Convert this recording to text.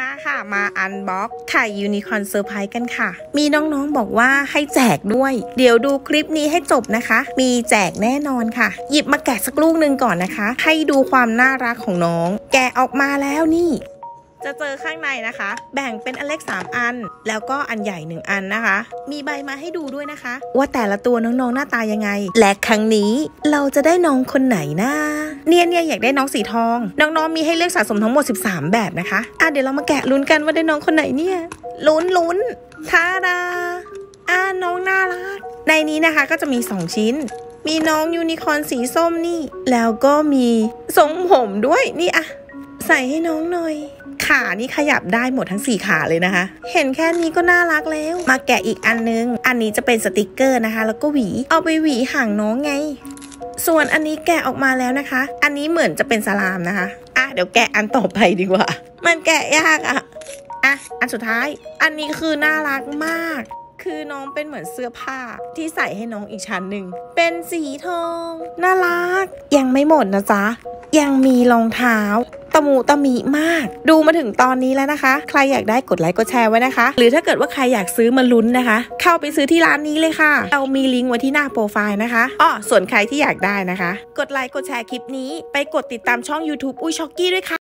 มาค่ะมา unbox ไข่ยูนิคอร์นเซอร์ไพรส์กันค่ะ มีน้องๆบอกว่าให้แจกด้วย เดี๋ยวดูคลิปนี้ให้จบนะคะ มีแจกแน่นอนค่ะ หยิบมาแกะสักลูกหนึ่งก่อนนะคะ ให้ดูความน่ารักของน้อง แกะออกมาแล้วนี่ จะเจอข้างในนะคะ แบ่งเป็นอันเล็ก 3 อัน แล้วก็อันใหญ่ 1 อันนะคะ มีใบมาให้ดูด้วยนะคะ ว่าแต่ละตัวน้องๆหน้าตายังไง และครั้งนี้เราจะได้น้องคนไหนนะเนี่ยเนี่ยอยากได้น้องสีทอง น้องๆมีให้เลือกสะสมทั้งหมด 13 แบบนะคะอะเดี๋ยวเรามาแกะลุ้นกันว่าได้น้องคนไหนเนี่ยลุ้นลุ้นทาดาอะน้องน่ารัก ในนี้นะคะก็จะมี 2 ชิ้น มีน้องยูนิคอร์นสีส้มนี่ แล้วก็มีทรงผมด้วยนี่อะ ใส่ให้น้องหน่อย ขานี่ขยับได้หมดทั้ง 4 ขาเลยนะคะ เห็นแค่นี้ก็น่ารักแล้ว มาแกะอีกอันนึง อันนี้จะเป็นสติกเกอร์นะคะ แล้วก็หวี เอาไปหวีห่างน้องไง ส่วนอันนี้แกะออกมาแล้วนะคะ อันนี้เหมือนจะเป็นสลามนะคะ อะเดี๋ยวแกะอันต่อไปดีกว่า มันแกะยากอะอะ อันสุดท้าย อันนี้คือน่ารักมาก คือน้องเป็นเหมือนเสื้อผ้าที่ใส่ให้น้องอีกชั้นหนึ่ง เป็นสีทอง น่ารัก ยังไม่หมดนะจ๊ะ ยังมีรองเท้า ตะมูตะมีมาก ดูมาถึงตอนนี้แล้วนะคะ ใครอยากได้กดไลค์กดแชร์ไว้นะคะ หรือถ้าเกิดว่าใครอยากซื้อมาลุ้นนะคะ เข้าไปซื้อที่ร้านนี้เลยค่ะ เรามีลิงก์ไว้ที่หน้าโปรไฟล์นะคะอ๋อส่วนใครที่อยากได้นะคะ กดไลค์กดแชร์คลิปนี้ ไปกดติดตามช่อง YouTube อุ้ยช็อกกี้ด้วยค่ะ